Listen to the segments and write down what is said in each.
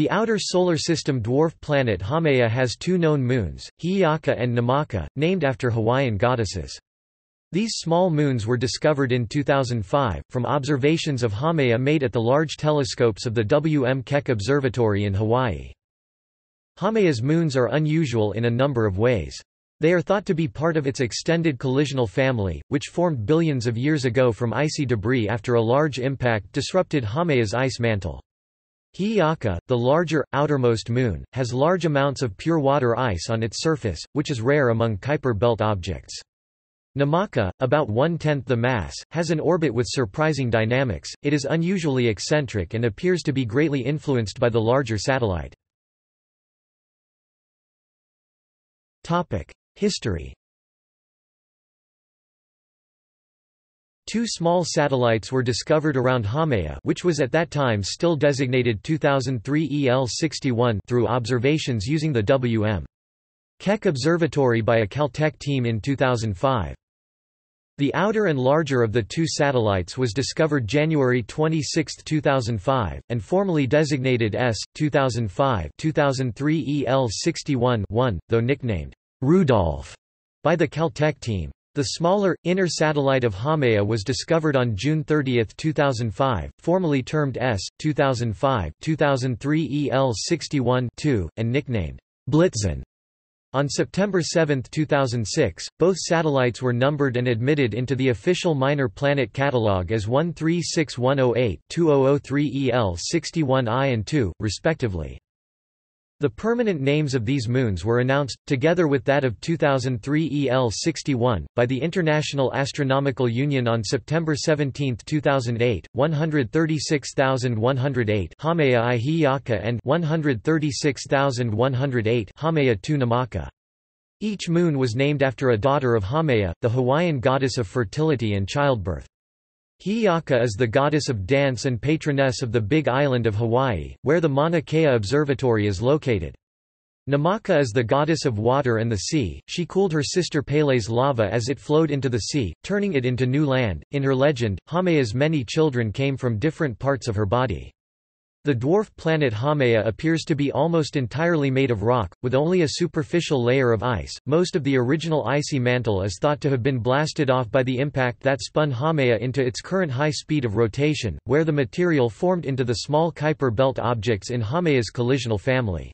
The outer solar system dwarf planet Haumea has two known moons, Hi'iaka and Namaka, named after Hawaiian goddesses. These small moons were discovered in 2005, from observations of Haumea made at the large telescopes of the W. M. Keck Observatory in Hawaii. Haumea's moons are unusual in a number of ways. They are thought to be part of its extended collisional family, which formed billions of years ago from icy debris after a large impact disrupted Haumea's ice mantle. Hi'iaka, the larger, outermost moon, has large amounts of pure water ice on its surface, which is rare among Kuiper belt objects. Namaka, about one-tenth the mass, has an orbit with surprising dynamics, it is unusually eccentric and appears to be greatly influenced by the larger satellite. History Two small satellites were discovered around Haumea which was at that time still designated 2003 EL61 through observations using the W.M. Keck Observatory by a Caltech team in 2005. The outer and larger of the two satellites was discovered January 26, 2005, and formally designated S. 2005 2003 EL61-1, though nicknamed Rudolph by the Caltech team. The smaller, inner satellite of Haumea was discovered on June 30, 2005, formally termed S. 2005 2003 EL61-2, and nicknamed Blitzen on September 7, 2006, both satellites were numbered and admitted into the official Minor Planet Catalog as 136108, 2003 EL 61I and 2, respectively. The permanent names of these moons were announced, together with that of 2003 EL 61, by the International Astronomical Union on September 17, 2008, 136108 Haumea i Hi'iaka and 136108 Haumea II Namaka. Each moon was named after a daughter of Haumea, the Hawaiian goddess of fertility and childbirth. Hi'iaka is the goddess of dance and patroness of the Big Island of Hawaii, where the Mauna Kea Observatory is located. Namaka is the goddess of water and the sea. She cooled her sister Pele's lava as it flowed into the sea, turning it into new land. In her legend, Haumea's many children came from different parts of her body. The dwarf planet Haumea appears to be almost entirely made of rock, with only a superficial layer of ice. Most of the original icy mantle is thought to have been blasted off by the impact that spun Haumea into its current high speed of rotation, where the material formed into the small Kuiper belt objects in Haumea's collisional family.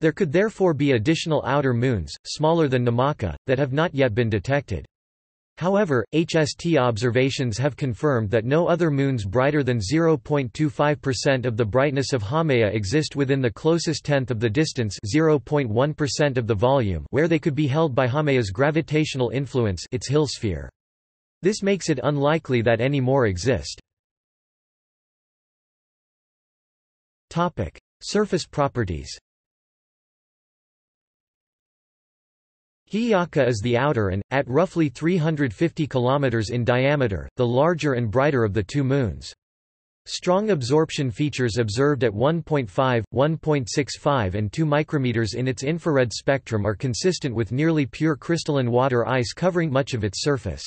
There could therefore be additional outer moons, smaller than Namaka, that have not yet been detected. However, HST observations have confirmed that no other moons brighter than 0.25% of the brightness of Haumea exist within the closest tenth of the distance 0.1% of the volume where they could be held by Haumea's gravitational influence its Hill sphere. This makes it unlikely that any more exist. Surface properties Hi'iaka is the outer and, at roughly 350 km in diameter, the larger and brighter of the two moons. Strong absorption features observed at 1.5, 1.65 and 2 micrometers in its infrared spectrum are consistent with nearly pure crystalline water ice covering much of its surface.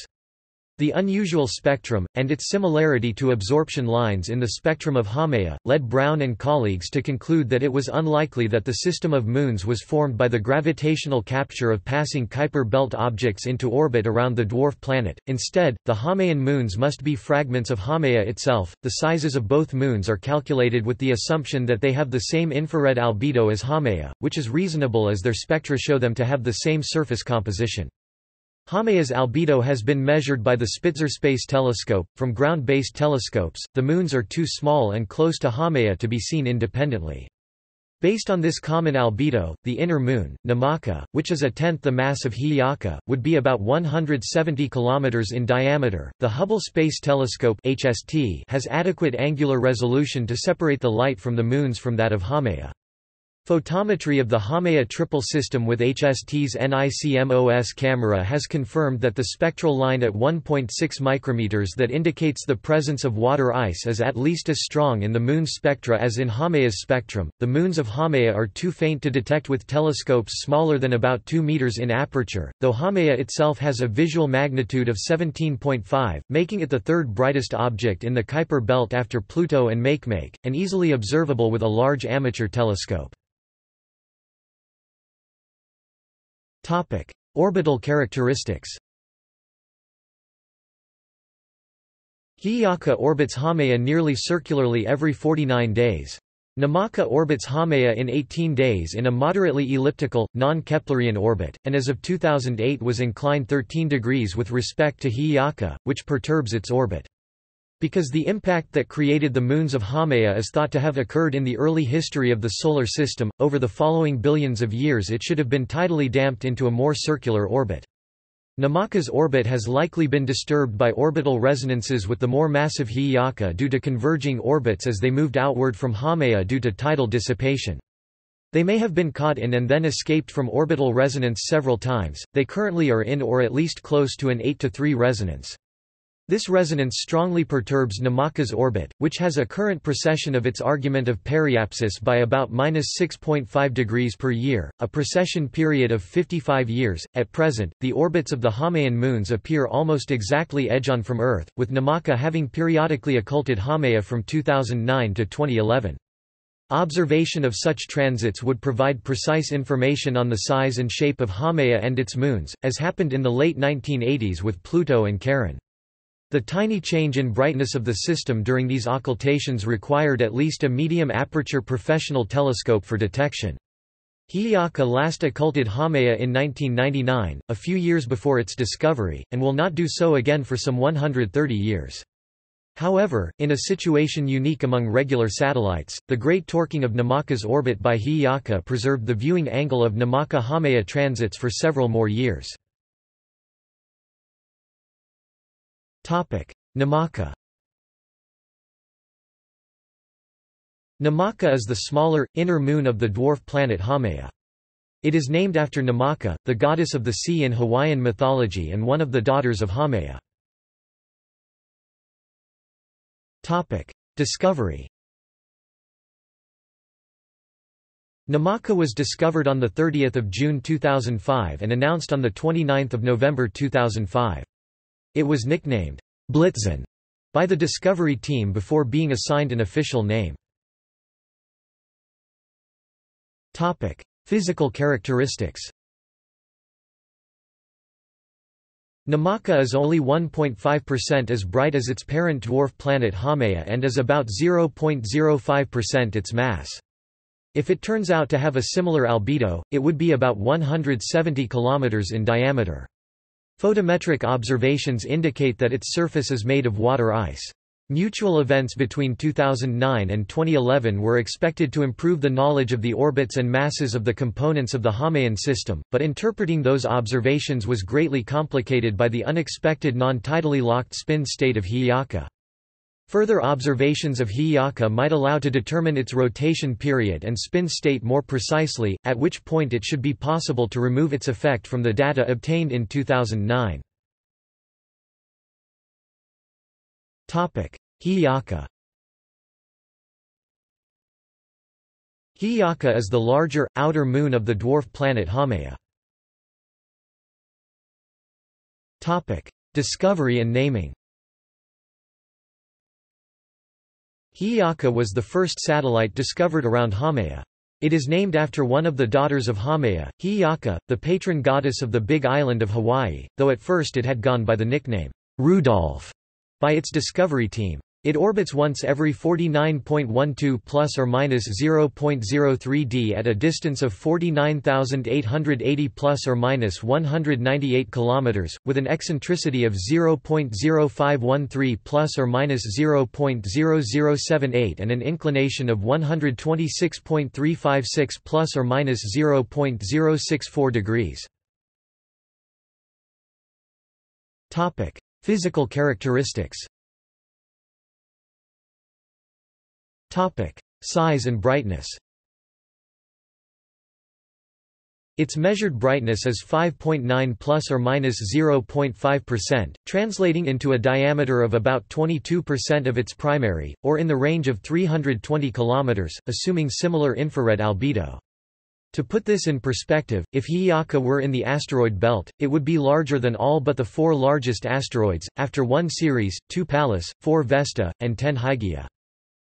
The unusual spectrum, and its similarity to absorption lines in the spectrum of Haumea, led Brown and colleagues to conclude that it was unlikely that the system of moons was formed by the gravitational capture of passing Kuiper belt objects into orbit around the dwarf planet. Instead, the Haumean moons must be fragments of Haumea itself. The sizes of both moons are calculated with the assumption that they have the same infrared albedo as Haumea, which is reasonable as their spectra show them to have the same surface composition. Haumea's albedo has been measured by the Spitzer Space Telescope. From ground based telescopes, the moons are too small and close to Haumea to be seen independently. Based on this common albedo, the inner moon, Namaka, which is a tenth the mass of Hi'iaka, would be about 170 km in diameter. The Hubble Space Telescope (HST) has adequate angular resolution to separate the light from the moons from that of Haumea. Photometry of the Haumea triple system with HST's NICMOS camera has confirmed that the spectral line at 1.6 micrometers that indicates the presence of water ice is at least as strong in the Moon's spectra as in Haumea's spectrum. The moons of Haumea are too faint to detect with telescopes smaller than about 2 meters in aperture, though Haumea itself has a visual magnitude of 17.5, making it the third brightest object in the Kuiper belt after Pluto and Makemake, and easily observable with a large amateur telescope. Orbital characteristics Hi'iaka orbits Haumea nearly circularly every 49 days. Namaka orbits Haumea in 18 days in a moderately elliptical, non-Keplerian orbit, and as of 2008 was inclined 13 degrees with respect to Hi'iaka, which perturbs its orbit. Because the impact that created the moons of Haumea is thought to have occurred in the early history of the Solar System, over the following billions of years it should have been tidally damped into a more circular orbit. Namaka's orbit has likely been disturbed by orbital resonances with the more massive Hi'iaka due to converging orbits as they moved outward from Haumea due to tidal dissipation. They may have been caught in and then escaped from orbital resonance several times, they currently are in or at least close to an 8 to 3 resonance. This resonance strongly perturbs Namaka's orbit, which has a current precession of its argument of periapsis by about minus 6.5 degrees per year, a precession period of 55 years. At present, the orbits of the Haumean moons appear almost exactly edge-on from Earth, with Namaka having periodically occulted Haumea from 2009 to 2011. Observation of such transits would provide precise information on the size and shape of Haumea and its moons, as happened in the late 1980s with Pluto and Charon. The tiny change in brightness of the system during these occultations required at least a medium aperture professional telescope for detection. Hi'iaka last occulted Haumea in 1999, a few years before its discovery, and will not do so again for some 130 years. However, in a situation unique among regular satellites, the great torquing of Namaka's orbit by Hi'iaka preserved the viewing angle of Namaka-Haumea transits for several more years. Namaka Namaka is the smaller, inner moon of the dwarf planet Haumea. It is named after Namaka, the goddess of the sea in Hawaiian mythology and one of the daughters of Haumea. Discovery Namaka was discovered on 30 June 2005 and announced on 29 November 2005. It was nicknamed Blitzen by the Discovery team before being assigned an official name. Topic: Physical characteristics. Namaka is only 1.5% as bright as its parent dwarf planet Haumea and is about 0.05% its mass. If it turns out to have a similar albedo, it would be about 170 km in diameter. Photometric observations indicate that its surface is made of water ice. Mutual events between 2009 and 2011 were expected to improve the knowledge of the orbits and masses of the components of the Haumean system, but interpreting those observations was greatly complicated by the unexpected non-tidally locked spin state of Hi'iaka. Further observations of Hi'iaka might allow to determine its rotation period and spin state more precisely, at which point it should be possible to remove its effect from the data obtained in 2009. Hi'iaka Hi'iaka is the larger, outer moon of the dwarf planet Haumea. Discovery and naming Hi'iaka was the first satellite discovered around Haumea. It is named after one of the daughters of Haumea, Hi'iaka, the patron goddess of the Big Island of Hawaii, though at first it had gone by the nickname, Rudolph, by its discovery team. It orbits once every 49.12 plus or minus 0.03 d at a distance of 49,880 plus or minus 198 kilometers, with an eccentricity of 0.0513 plus or minus 0.0078 and an inclination of 126.356 plus or minus 0.064 degrees. Topic: Physical characteristics. Topic: Size and brightness. Its measured brightness is 5.9 plus or minus 0.5%, translating into a diameter of about 22% of its primary, or in the range of 320 km, assuming similar infrared albedo. To put this in perspective, if Hi'iaka were in the asteroid belt, it would be larger than all but the four largest asteroids, after 1 Ceres, 2 Pallas, 4 Vesta, and 10 Hygiea.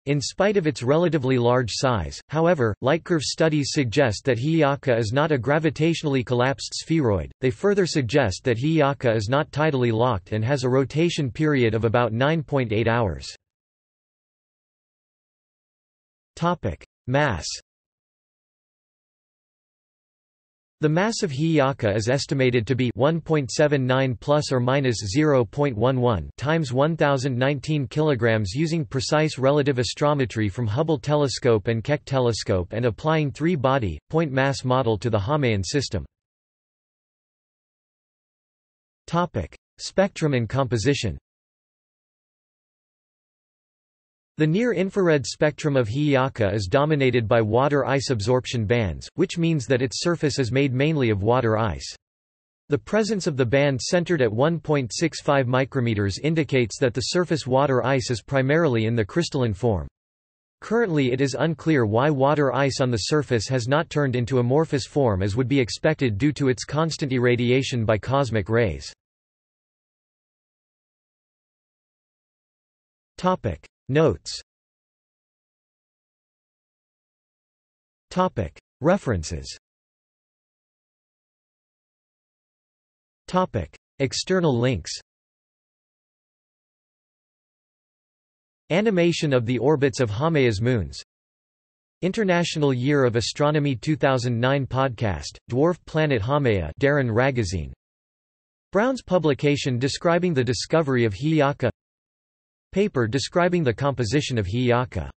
In spite of its relatively large size, however, lightcurve studies suggest that Hi'iaka is not a gravitationally collapsed spheroid. They further suggest that Hi'iaka is not tidally locked and has a rotation period of about 9.8 hours. Topic: Mass The mass of Hi'iaka is estimated to be 1.79 plus or minus 0.11 times 1019 kilograms using precise relative astrometry from Hubble telescope and Keck telescope and applying three-body point mass model to the Haumean system. Topic: Spectrum and composition. The near-infrared spectrum of Hi'iaka is dominated by water ice absorption bands, which means that its surface is made mainly of water ice. The presence of the band centered at 1.65 micrometers indicates that the surface water ice is primarily in the crystalline form. Currently it is unclear why water ice on the surface has not turned into amorphous form as would be expected due to its constant irradiation by cosmic rays. Notes. References. External links. Animation of the orbits of Haumea moons. International Year of Astronomy 2009 podcast, Dwarf Planet Haumea Darin Ragozzine Brown's publication describing the discovery of Hi'iaka Paper describing the composition of Hi'iaka